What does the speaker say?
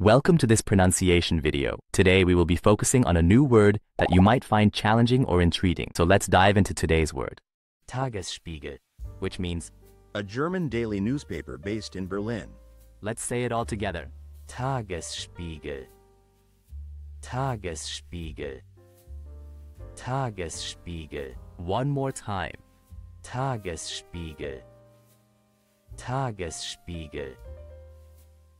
Welcome to this pronunciation video. Today we will be focusing on a new word that you might find challenging or intriguing. So let's dive into today's word. Tagesspiegel, which means, A German daily newspaper based in Berlin. let's say it all together. Tagesspiegel. Tagesspiegel. Tagesspiegel. One more time. Tagesspiegel. Tagesspiegel.